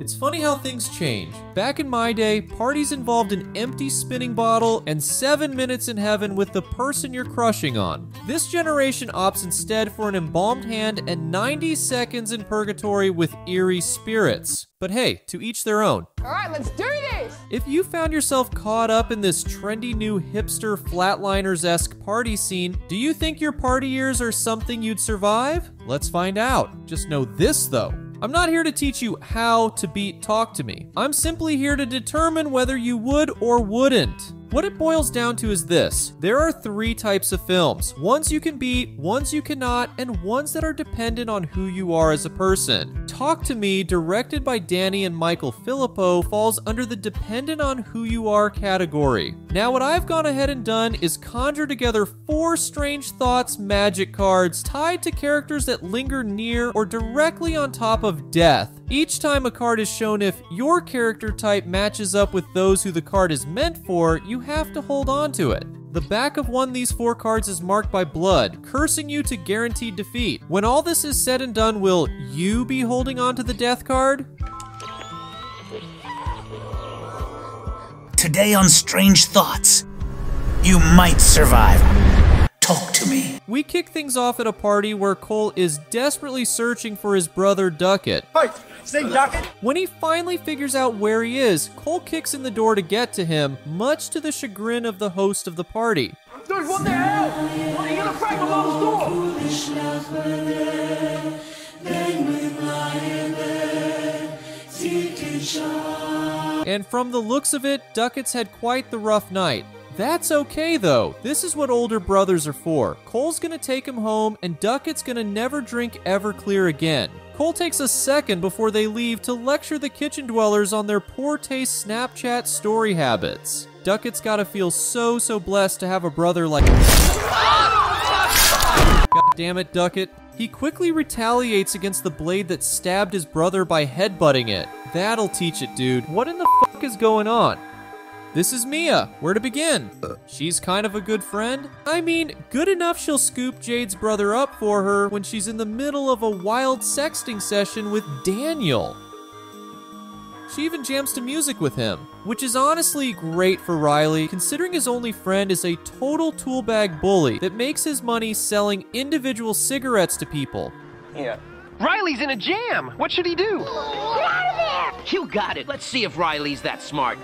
It's funny how things change. Back in my day, parties involved an empty spinning bottle and seven minutes in heaven with the person you're crushing on. This generation opts instead for an embalmed hand and 90 seconds in purgatory with eerie spirits. But hey, to each their own. All right, let's do this! If you found yourself caught up in this trendy new hipster flatliners esque party scene, do you think your party years are something you'd survive? Let's find out. Just know this though. I'm not here to teach you how to beat Talk to Me. I'm simply here to determine whether you would or wouldn't. What it boils down to is this there are three types of films ones you can beat, ones you cannot, and ones that are dependent on who you are as a person. Talk to Me, directed by Danny and Michael Philippou, falls under the dependent on who you are category. Now, what I've gone ahead and done is conjure together four Strange Thoughts magic cards tied to characters that linger near or directly on top of death. Each time a card is shown, if your character type matches up with those who the card is meant for, you have to hold on to it. The back of one of these four cards is marked by blood, cursing you to guaranteed defeat. When all this is said and done, will you be holding on to the death card? Today on Strange Thoughts, you might survive. Talk to me. We kick things off at a party where Cole is desperately searching for his brother Duckett. Hey, say Duckett. When he finally figures out where he is, Cole kicks in the door to get to him, much to the chagrin of the host of the party. Dude, what the hell? What, are you gonna break my mom's door? And from the looks of it, Duckett's had quite the rough night. That's okay though. This is what older brothers are for. Cole's gonna take him home, and Duckett's gonna never drink Everclear again. Cole takes a second before they leave to lecture the kitchen dwellers on their poor taste Snapchat story habits. Duckett's gotta feel so, so blessed to have a brother like. God damn it, Duckett. He quickly retaliates against the blade that stabbed his brother by headbutting it. That'll teach it, dude. What in the fuck is going on? This is Mia. Where to begin? She's kind of a good friend. I mean, good enough she'll scoop Jade's brother up for her when she's in the middle of a wild sexting session with Daniel. She even jams to music with him, which is honestly great for Riley, considering his only friend is a total toolbag bully that makes his money selling individual cigarettes to people. Yeah. Riley's in a jam. What should he do? Get out of there! You got it. Let's see if Riley's that smart.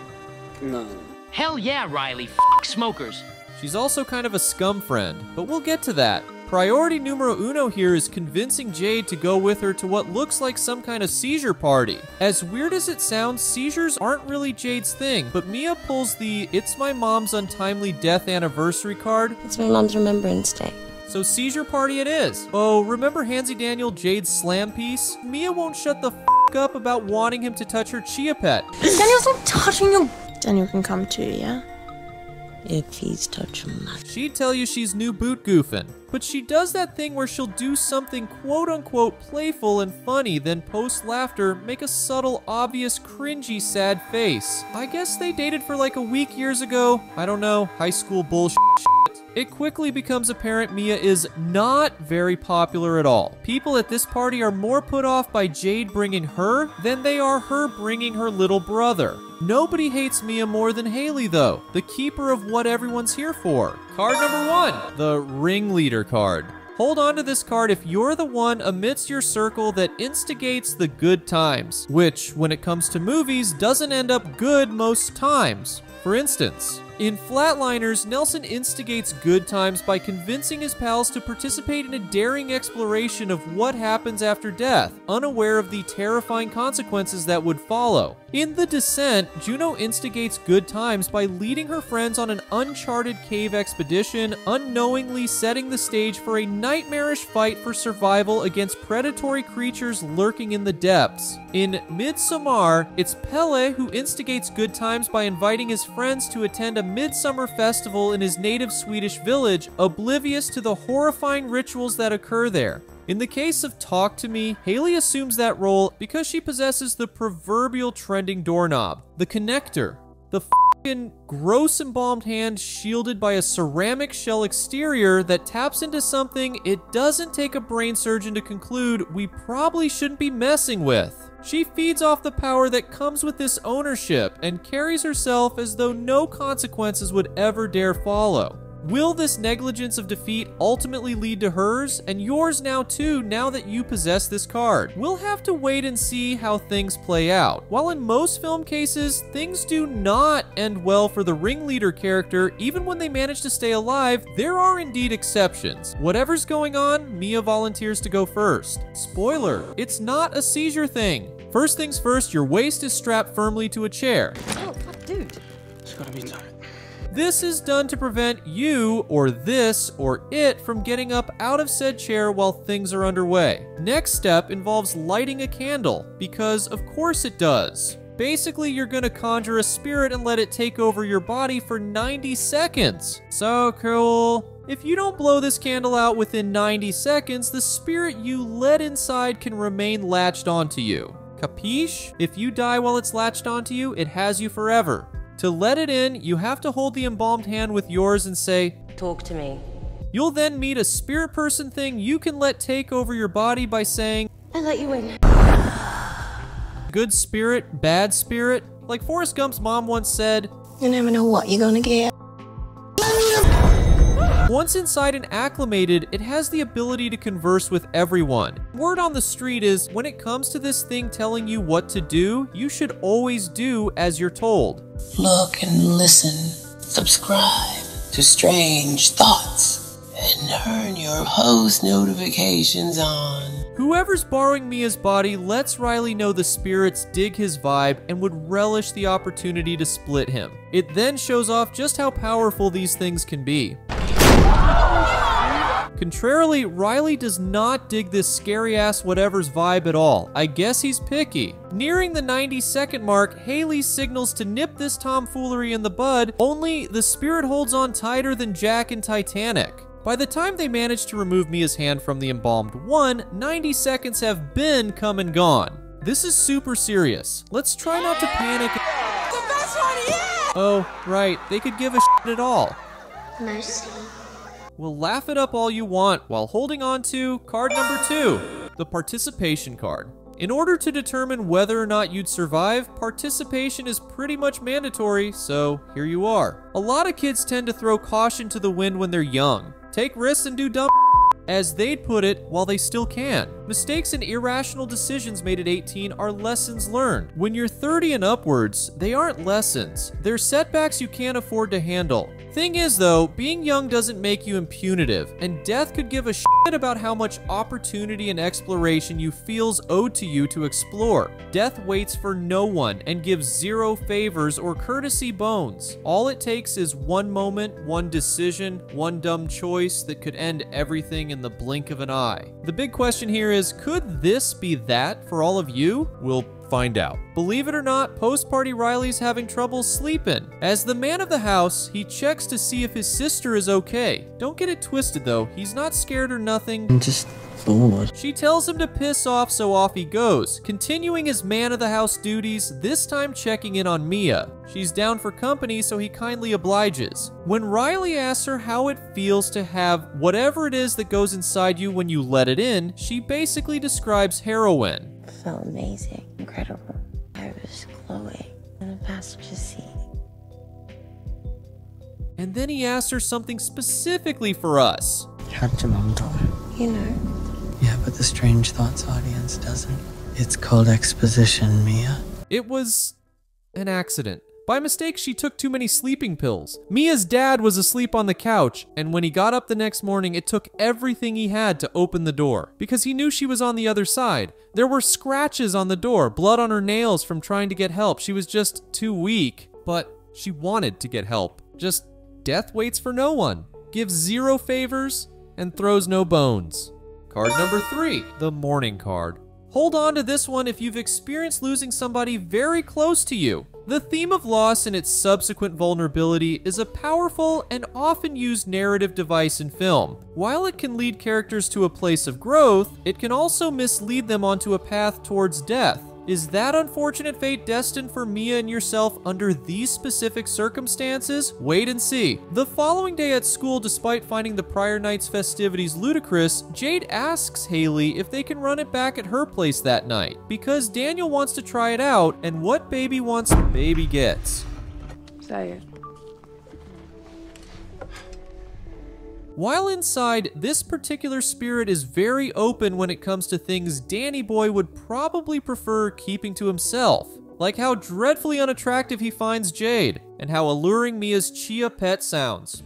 No. Hell yeah, Riley. F smokers. She's also kind of a scum friend, but we'll get to that. Priority numero uno here is convincing Jade to go with her to what looks like some kind of seizure party. As weird as it sounds, seizures aren't really Jade's thing, but Mia pulls the It's My Mom's Untimely Death Anniversary card, It's my mom's Remembrance Day. so seizure party it is. Oh, remember Hansy Daniel Jade's slam piece? Mia won't shut the f up about wanting him to touch her chia pet. Daniel's not touching you. Daniel can come too, yeah? If he's touching my. She'd tell you she's new boot goofing, but she does that thing where she'll do something quote unquote playful and funny, then post laughter, make a subtle, obvious, cringy, sad face. I guess they dated for like a week years ago. I don't know, high school bullshit. It quickly becomes apparent Mia is not very popular at all. People at this party are more put off by Jade bringing her than they are her bringing her little brother. Nobody hates Mia more than Haley, though, the keeper of what everyone's here for. Card number one the ringleader card. Hold on to this card if you're the one amidst your circle that instigates the good times, which, when it comes to movies, doesn't end up good most times. For instance, in Flatliners, Nelson instigates good times by convincing his pals to participate in a daring exploration of what happens after death, unaware of the terrifying consequences that would follow. In The Descent, Juno instigates good times by leading her friends on an uncharted cave expedition, unknowingly setting the stage for a nightmarish fight for survival against predatory creatures lurking in the depths. In Midsommar, it's Pelle who instigates good times by inviting his friends to attend a midsummer festival in his native Swedish village, oblivious to the horrifying rituals that occur there. In the case of Talk to Me, Haley assumes that role because she possesses the proverbial trending doorknob, the connector. The fing gross embalmed hand shielded by a ceramic shell exterior that taps into something it doesn't take a brain surgeon to conclude we probably shouldn't be messing with. She feeds off the power that comes with this ownership and carries herself as though no consequences would ever dare follow. Will this negligence of defeat ultimately lead to hers and yours now too now that you possess this card? We'll have to wait and see how things play out. While in most film cases, things do not end well for the ringleader character even when they manage to stay alive, there are indeed exceptions. Whatever's going on, Mia volunteers to go first. Spoiler, it's not a seizure thing. First things first, your waist is strapped firmly to a chair. Oh, fuck, dude. It's gonna be tight. This is done to prevent you, or this, or it from getting up out of said chair while things are underway. Next step involves lighting a candle, because of course it does. Basically, you're gonna conjure a spirit and let it take over your body for 90 seconds. So cool. If you don't blow this candle out within 90 seconds, the spirit you let inside can remain latched onto you. Capiche? If you die while it's latched onto you, it has you forever. To let it in, you have to hold the embalmed hand with yours and say, Talk to me. You'll then meet a spirit person thing you can let take over your body by saying, I let you in. good spirit, bad spirit. Like Forrest Gump's mom once said, You never know what you're gonna get. Once inside and acclimated, it has the ability to converse with everyone. Word on the street is when it comes to this thing telling you what to do, you should always do as you're told. Look and listen. Subscribe to Strange Thoughts and turn your post notifications on. Whoever's borrowing Mia's body lets Riley know the spirits dig his vibe and would relish the opportunity to split him. It then shows off just how powerful these things can be. Contrarily, Riley does not dig this scary ass whatever's vibe at all. I guess he's picky. Nearing the 90 second mark, Haley signals to nip this tomfoolery in the bud, only the spirit holds on tighter than Jack in Titanic. By the time they manage to remove Mia's hand from the embalmed one, 90 seconds have been come and gone. This is super serious. Let's try not to panic. Oh, right, they could give a shit at all. Mercy. We'll laugh it up all you want while holding on to card number two, the participation card. In order to determine whether or not you'd survive, participation is pretty much mandatory, so here you are. A lot of kids tend to throw caution to the wind when they're young. Take risks and do dumb as they'd put it, while they still can. Mistakes and irrational decisions made at 18 are lessons learned. When you're 30 and upwards, they aren't lessons. They're setbacks you can't afford to handle. Thing is though, being young doesn't make you impunitive, and death could give a shit about how much opportunity and exploration you feels owed to you to explore. Death waits for no one and gives zero favors or courtesy bones. All it takes is one moment, one decision, one dumb choice that could end everything in the blink of an eye. The big question here is could this be that for all of you? We'll find out. Believe it or not, post party Riley's having trouble sleeping. As the man of the house, he checks to see if his sister is okay. Don't get it twisted though, he's not scared or nothing. I'm just bored. She tells him to piss off, so off he goes, continuing his man of the house duties, this time checking in on Mia. She's down for company, so he kindly obliges. When Riley asks her how it feels to have whatever it is that goes inside you when you let it in, she basically describes heroin. Felt amazing. Incredible. I was glowing in the passenger seat. And then he asked her something specifically for us. Catch a mom. You know, Yeah, but the Strange Thoughts audience doesn't. It's called exposition, Mia. It was an accident. By mistake, she took too many sleeping pills. Mia's dad was asleep on the couch, and when he got up the next morning, it took everything he had to open the door because he knew she was on the other side. There were scratches on the door, blood on her nails from trying to get help. She was just too weak, but she wanted to get help. Just death waits for no one, gives zero favors, and throws no bones. Card number three, the mourning card. Hold on to this one if you've experienced losing somebody very close to you. The theme of loss and its subsequent vulnerability is a powerful and often used narrative device in film. While it can lead characters to a place of growth, it can also mislead them onto a path towards death. Is that unfortunate fate destined for Mia and yourself under these specific circumstances? Wait and see. The following day at school, despite finding the prior night's festivities ludicrous, Jade asks Haley if they can run it back at her place that night, because Daniel wants to try it out, and what baby wants, baby gets. Say it. While inside, this particular spirit is very open when it comes to things Danny Boy would probably prefer keeping to himself, like how dreadfully unattractive he finds Jade, and how alluring Mia's chia pet sounds.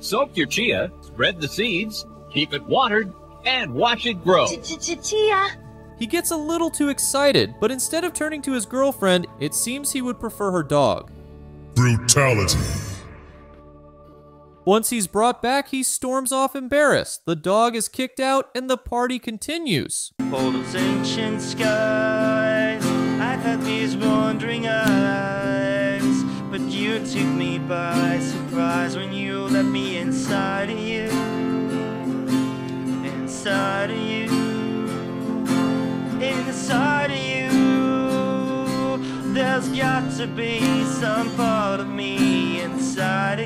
Soak your chia, spread the seeds, keep it watered, and watch it grow. Chia. He gets a little too excited, but instead of turning to his girlfriend, it seems he would prefer her dog. Brutality. Once he's brought back, he storms off embarrassed. The dog is kicked out, and the party continues. Those ancient skies, I had these wandering eyes, but you took me by surprise when you let me inside of you, inside of you, inside of you. There's got to be some part of me inside of.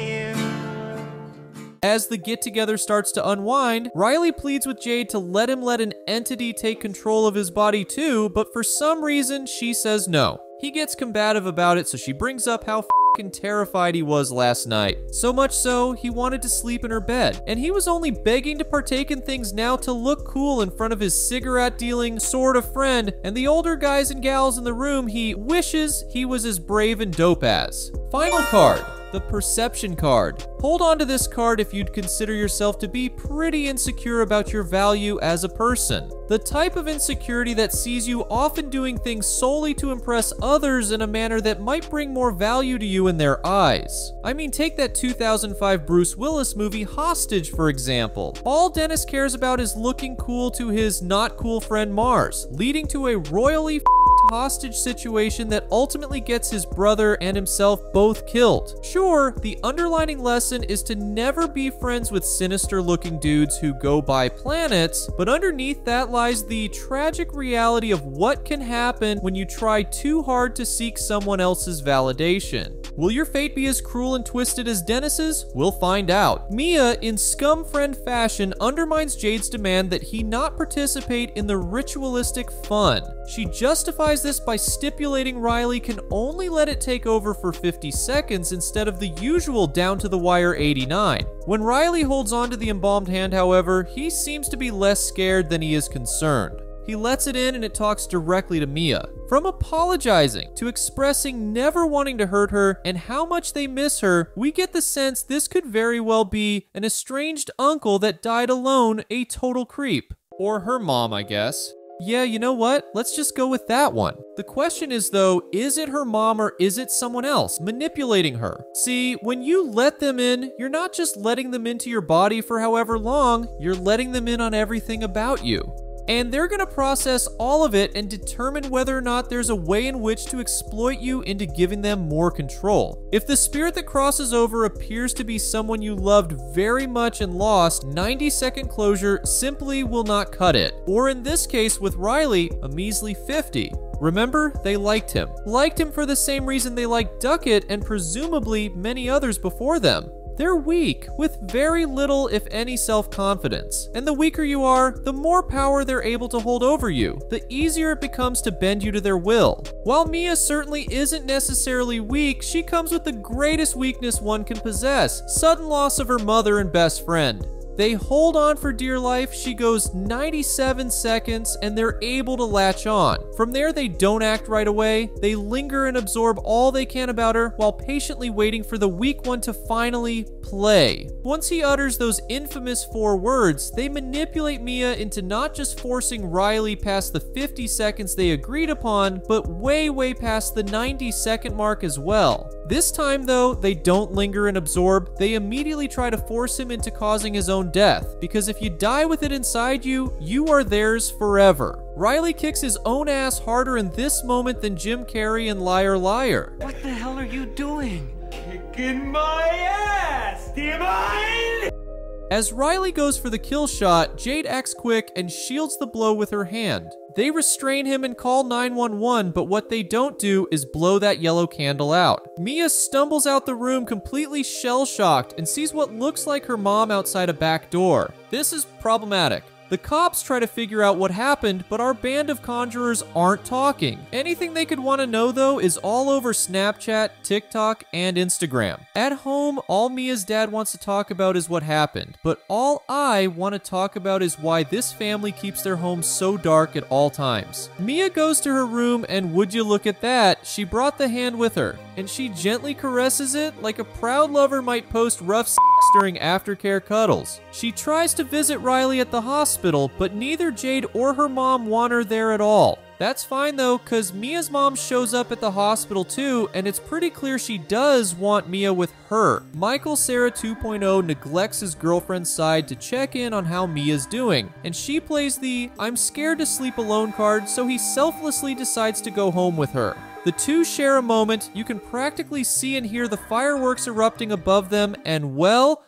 As the get together starts to unwind, Riley pleads with Jade to let him let an entity take control of his body too, but for some reason, she says no. He gets combative about it, so she brings up how fing terrified he was last night. So much so, he wanted to sleep in her bed, and he was only begging to partake in things now to look cool in front of his cigarette dealing sort of friend and the older guys and gals in the room he wishes he was as brave and dope as. Final card the perception card. Hold on to this card if you'd consider yourself to be pretty insecure about your value as a person. The type of insecurity that sees you often doing things solely to impress others in a manner that might bring more value to you in their eyes. I mean, take that 2005 Bruce Willis movie Hostage, for example. All Dennis cares about is looking cool to his not cool friend Mars, leading to a royally hostage situation that ultimately gets his brother and himself both killed. Sure, the underlining lesson is to never be friends with sinister looking dudes who go by planets, but underneath that lies the tragic reality of what can happen when you try too hard to seek someone else's validation. Will your fate be as cruel and twisted as Dennis's? We'll find out. Mia, in scum friend fashion, undermines Jade's demand that he not participate in the ritualistic fun. She justifies this by stipulating Riley can only let it take over for 50 seconds instead of the usual down to the wire 89. When Riley holds onto the embalmed hand, however, he seems to be less scared than he is concerned. He lets it in and it talks directly to Mia. From apologizing to expressing never wanting to hurt her and how much they miss her, we get the sense this could very well be an estranged uncle that died alone, a total creep. Or her mom, I guess. Yeah, you know what? Let's just go with that one. The question is though, is it her mom or is it someone else manipulating her? See, when you let them in, you're not just letting them into your body for however long, you're letting them in on everything about you and they're going to process all of it and determine whether or not there's a way in which to exploit you into giving them more control. If the spirit that crosses over appears to be someone you loved very much and lost, 90 second closure simply will not cut it. Or in this case with Riley, a measly 50. Remember, they liked him. Liked him for the same reason they liked Duckett and presumably many others before them. They're weak, with very little, if any, self confidence. And the weaker you are, the more power they're able to hold over you, the easier it becomes to bend you to their will. While Mia certainly isn't necessarily weak, she comes with the greatest weakness one can possess sudden loss of her mother and best friend. They hold on for dear life. She goes 97 seconds and they're able to latch on. From there, they don't act right away. They linger and absorb all they can about her while patiently waiting for the weak one to finally play. Once he utters those infamous four words, they manipulate Mia into not just forcing Riley past the 50 seconds they agreed upon, but way, way past the 90 second mark as well. This time, though, they don't linger and absorb, they immediately try to force him into causing his own death, because if you die with it inside you, you are theirs forever. Riley kicks his own ass harder in this moment than Jim Carrey in Liar Liar. What the hell are you doing? Kicking my ass, Demon! As Riley goes for the kill shot, Jade acts quick and shields the blow with her hand. They restrain him and call 911, but what they don't do is blow that yellow candle out. Mia stumbles out the room completely shell shocked and sees what looks like her mom outside a back door. This is problematic. The cops try to figure out what happened, but our band of conjurers aren't talking. Anything they could want to know, though, is all over Snapchat, TikTok, and Instagram. At home, all Mia's dad wants to talk about is what happened, but all I want to talk about is why this family keeps their home so dark at all times. Mia goes to her room, and would you look at that, she brought the hand with her, and she gently caresses it like a proud lover might post rough sex during aftercare cuddles. She tries to visit Riley at the hospital but neither Jade or her mom want her there at all. That's fine though, because Mia's mom shows up at the hospital too, and it's pretty clear she does want Mia with her. Michael Cera 2.0 neglects his girlfriend's side to check in on how Mia's doing, and she plays the I'm scared to sleep alone card, so he selflessly decides to go home with her. The two share a moment, you can practically see and hear the fireworks erupting above them, and well,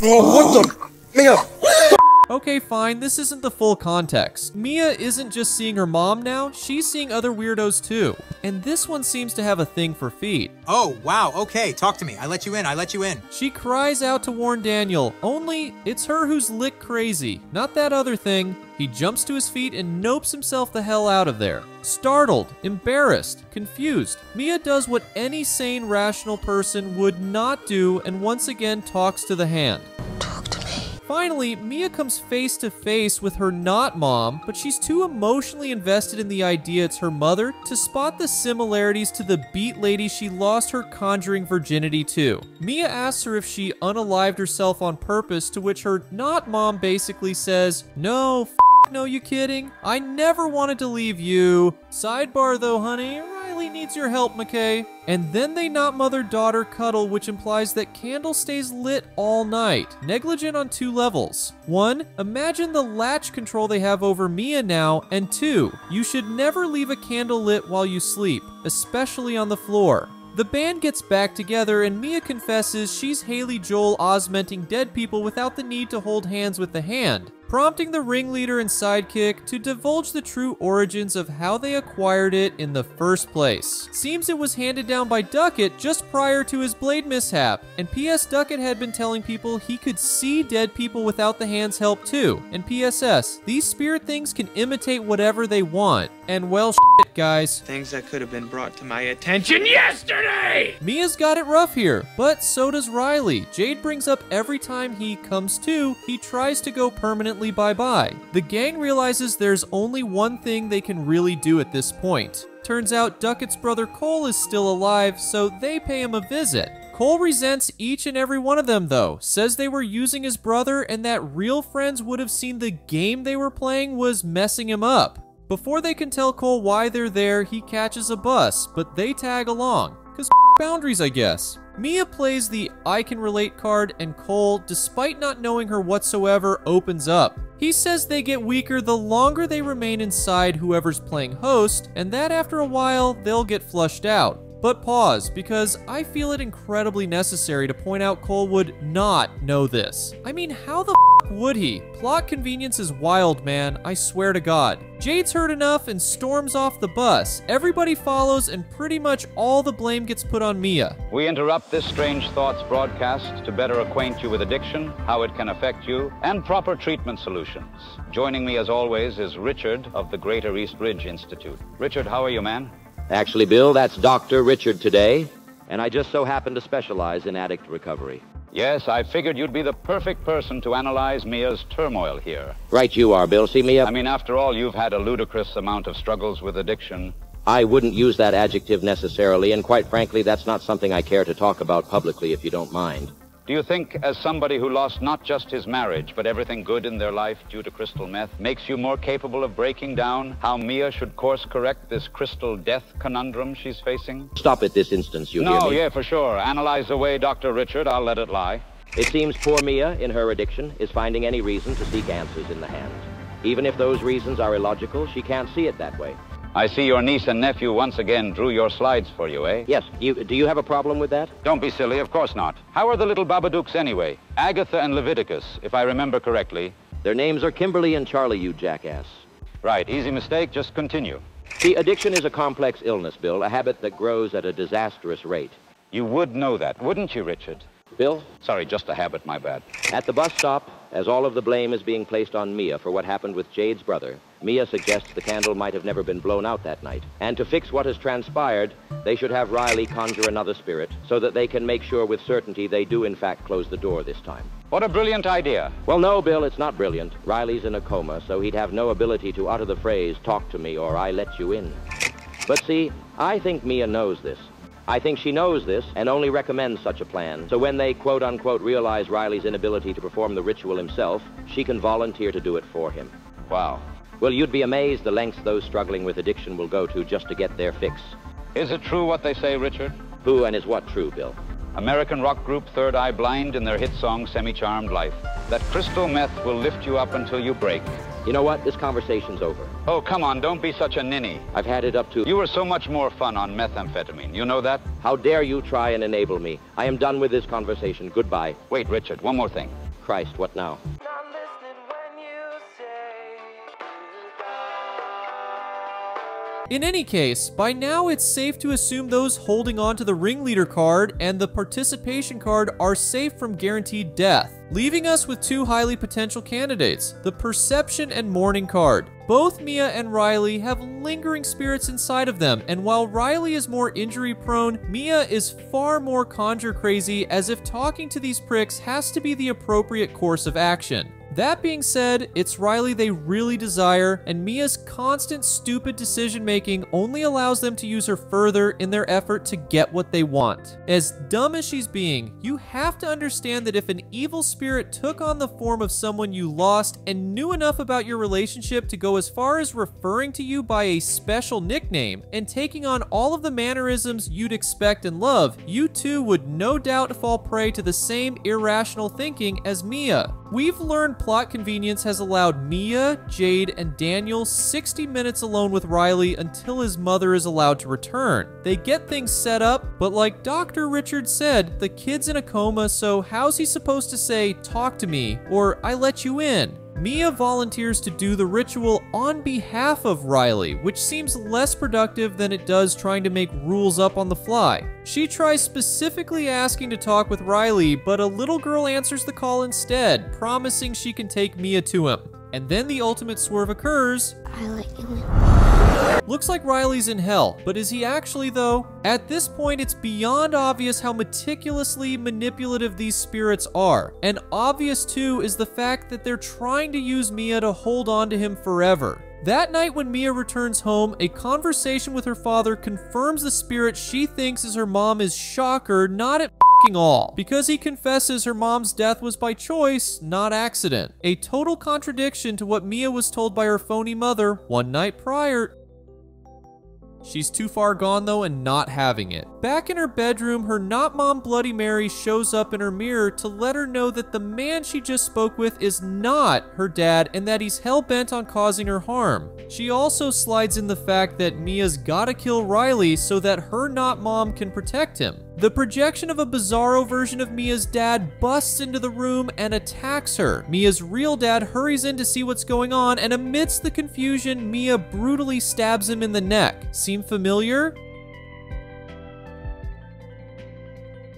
Oh, what the? Mia! Okay, fine, this isn't the full context. Mia isn't just seeing her mom now, she's seeing other weirdos too. And this one seems to have a thing for feet. Oh, wow, okay, talk to me. I let you in, I let you in. She cries out to warn Daniel, only it's her who's lick crazy, not that other thing. He jumps to his feet and nopes himself the hell out of there. Startled, embarrassed, confused, Mia does what any sane, rational person would not do and once again talks to the hand. Finally, Mia comes face to face with her not mom, but she's too emotionally invested in the idea it's her mother to spot the similarities to the beat lady she lost her conjuring virginity to. Mia asks her if she unalived herself on purpose, to which her not mom basically says, No, no, you kidding? I never wanted to leave you. Sidebar though, honey, Needs your help, McKay. And then they not mother daughter cuddle, which implies that Candle stays lit all night. Negligent on two levels. One, imagine the latch control they have over Mia now. And two, you should never leave a candle lit while you sleep, especially on the floor. The band gets back together and Mia confesses she's Haley Joel osmenting dead people without the need to hold hands with the hand prompting the ringleader and sidekick to divulge the true origins of how they acquired it in the first place. Seems it was handed down by Duckett just prior to his blade mishap, and P.S. Duckett had been telling people he could see dead people without the hand's help too. And P.S.S. These spirit things can imitate whatever they want. And well, shit, guys. Things that could have been brought to my attention yesterday! Mia's got it rough here, but so does Riley. Jade brings up every time he comes to, he tries to go permanently bye bye. The gang realizes there's only one thing they can really do at this point. Turns out Duckett's brother Cole is still alive, so they pay him a visit. Cole resents each and every one of them, though, says they were using his brother and that real friends would have seen the game they were playing was messing him up. Before they can tell Cole why they're there, he catches a bus, but they tag along. Cause boundaries, I guess. Mia plays the I can relate card, and Cole, despite not knowing her whatsoever, opens up. He says they get weaker the longer they remain inside whoever's playing host, and that after a while, they'll get flushed out. But pause, because I feel it incredibly necessary to point out Cole would not know this. I mean, how the would he? Plot convenience is wild, man, I swear to God. Jade's heard enough and storms off the bus. Everybody follows, and pretty much all the blame gets put on Mia. We interrupt this Strange Thoughts broadcast to better acquaint you with addiction, how it can affect you, and proper treatment solutions. Joining me, as always, is Richard of the Greater East Ridge Institute. Richard, how are you, man? Actually, Bill, that's Dr. Richard today, and I just so happen to specialize in addict recovery. Yes, I figured you'd be the perfect person to analyze Mia's turmoil here. Right you are, Bill. See, Mia... I mean, after all, you've had a ludicrous amount of struggles with addiction. I wouldn't use that adjective necessarily, and quite frankly, that's not something I care to talk about publicly, if you don't mind. Do you think, as somebody who lost not just his marriage, but everything good in their life due to crystal meth, makes you more capable of breaking down how Mia should course correct this crystal death conundrum she's facing? Stop at this instance, you no, hear me? yeah, for sure. Analyze away, Dr. Richard. I'll let it lie. It seems poor Mia, in her addiction, is finding any reason to seek answers in the hand. Even if those reasons are illogical, she can't see it that way. I see your niece and nephew once again drew your slides for you, eh? Yes. You, do you have a problem with that? Don't be silly, of course not. How are the little Babadooks anyway? Agatha and Leviticus, if I remember correctly. Their names are Kimberly and Charlie, you jackass. Right, easy mistake, just continue. See, addiction is a complex illness, Bill, a habit that grows at a disastrous rate. You would know that, wouldn't you, Richard? Bill? Sorry, just a habit, my bad. At the bus stop, as all of the blame is being placed on Mia for what happened with Jade's brother, Mia suggests the candle might have never been blown out that night. And to fix what has transpired, they should have Riley conjure another spirit so that they can make sure with certainty they do in fact close the door this time. What a brilliant idea. Well, no, Bill, it's not brilliant. Riley's in a coma, so he'd have no ability to utter the phrase, talk to me or I let you in. But see, I think Mia knows this. I think she knows this and only recommends such a plan. So when they quote unquote realize Riley's inability to perform the ritual himself, she can volunteer to do it for him. Wow. Well, you'd be amazed the lengths those struggling with addiction will go to just to get their fix. Is it true what they say, Richard? Who and is what true, Bill? American rock group Third Eye Blind in their hit song Semi Charmed Life. That crystal meth will lift you up until you break. You know what? This conversation's over. Oh, come on, don't be such a ninny. I've had it up to... You were so much more fun on methamphetamine. You know that? How dare you try and enable me? I am done with this conversation. Goodbye. Wait, Richard, one more thing. Christ, what now? In any case, by now it's safe to assume those holding on to the ringleader card and the participation card are safe from guaranteed death, leaving us with two highly potential candidates, the perception and mourning card. Both Mia and Riley have lingering spirits inside of them, and while Riley is more injury prone, Mia is far more conjure crazy as if talking to these pricks has to be the appropriate course of action. That being said, it's Riley they really desire, and Mia's constant stupid decision making only allows them to use her further in their effort to get what they want. As dumb as she's being, you have to understand that if an evil spirit took on the form of someone you lost and knew enough about your relationship to go as far as referring to you by a special nickname and taking on all of the mannerisms you'd expect and love, you too would no doubt fall prey to the same irrational thinking as Mia. We've learned plot convenience has allowed Mia, Jade, and Daniel 60 minutes alone with Riley until his mother is allowed to return. They get things set up, but like Dr. Richard said, the kid's in a coma, so how's he supposed to say, talk to me, or I let you in? Mia volunteers to do the ritual on behalf of Riley, which seems less productive than it does trying to make rules up on the fly. She tries specifically asking to talk with Riley, but a little girl answers the call instead, promising she can take Mia to him. And then the ultimate swerve occurs. I let you. Looks like Riley's in hell, but is he actually though? At this point, it's beyond obvious how meticulously manipulative these spirits are. And obvious too is the fact that they're trying to use Mia to hold on to him forever. That night when Mia returns home, a conversation with her father confirms the spirit she thinks is her mom is Shocker, not at all, because he confesses her mom's death was by choice, not accident. A total contradiction to what Mia was told by her phony mother one night prior. She's too far gone though and not having it. Back in her bedroom, her not mom Bloody Mary shows up in her mirror to let her know that the man she just spoke with is not her dad and that he's hell bent on causing her harm. She also slides in the fact that Mia's gotta kill Riley so that her not mom can protect him. The projection of a bizarro version of Mia's dad busts into the room and attacks her. Mia's real dad hurries in to see what's going on, and amidst the confusion, Mia brutally stabs him in the neck. Seem familiar?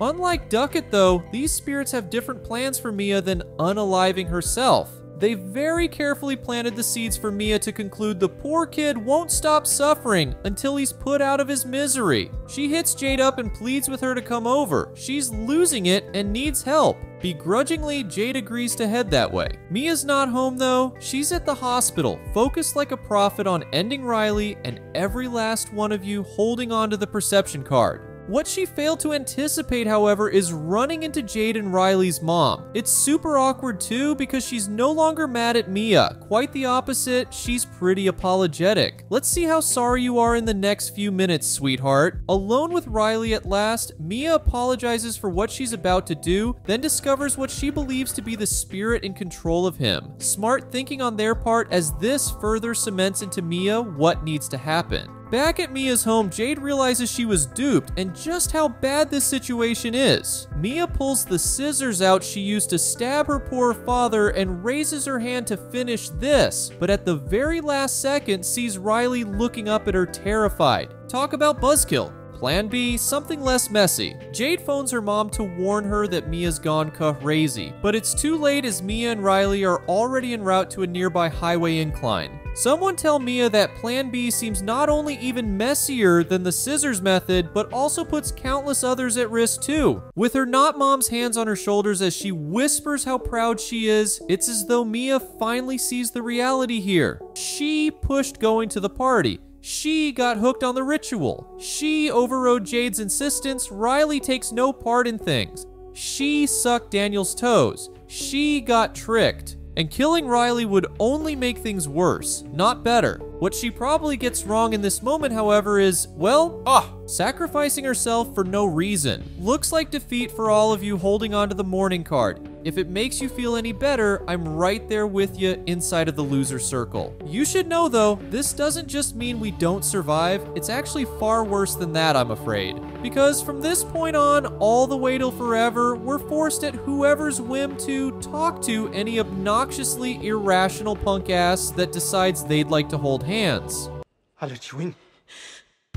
Unlike Duckett, though, these spirits have different plans for Mia than unaliving herself. They very carefully planted the seeds for Mia to conclude the poor kid won't stop suffering until he's put out of his misery. She hits Jade up and pleads with her to come over. She's losing it and needs help. Begrudgingly, Jade agrees to head that way. Mia's not home though. She's at the hospital, focused like a prophet on ending Riley and every last one of you holding onto the perception card. What she failed to anticipate, however, is running into Jade and Riley's mom. It's super awkward too because she's no longer mad at Mia. Quite the opposite, she's pretty apologetic. Let's see how sorry you are in the next few minutes, sweetheart. Alone with Riley at last, Mia apologizes for what she's about to do, then discovers what she believes to be the spirit in control of him. Smart thinking on their part as this further cements into Mia what needs to happen. Back at Mia's home, Jade realizes she was duped and just how bad this situation is. Mia pulls the scissors out she used to stab her poor father and raises her hand to finish this, but at the very last second sees Riley looking up at her terrified. Talk about buzzkill. Plan B, something less messy. Jade phones her mom to warn her that Mia's gone crazy, but it's too late as Mia and Riley are already en route to a nearby highway incline. Someone tell Mia that Plan B seems not only even messier than the scissors method, but also puts countless others at risk too. With her not mom's hands on her shoulders as she whispers how proud she is, it's as though Mia finally sees the reality here. She pushed going to the party. She got hooked on the ritual. She overrode Jade's insistence. Riley takes no part in things. She sucked Daniel's toes. She got tricked. And killing Riley would only make things worse, not better. What she probably gets wrong in this moment, however, is, well, ah, sacrificing herself for no reason. Looks like defeat for all of you holding onto the mourning card. If it makes you feel any better, I'm right there with you inside of the loser circle. You should know though, this doesn't just mean we don't survive, it's actually far worse than that, I'm afraid. Because from this point on, all the way till forever, we're forced at whoever's whim to talk to any obnoxiously irrational punk ass that decides they'd like to hold hands. I'll let you in.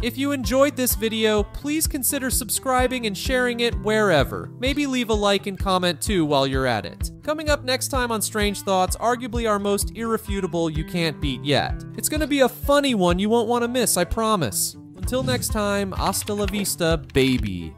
If you enjoyed this video, please consider subscribing and sharing it wherever. Maybe leave a like and comment too while you're at it. Coming up next time on Strange Thoughts, arguably our most irrefutable you can't beat yet. It's gonna be a funny one you won't want to miss, I promise. Until next time, hasta la vista, baby.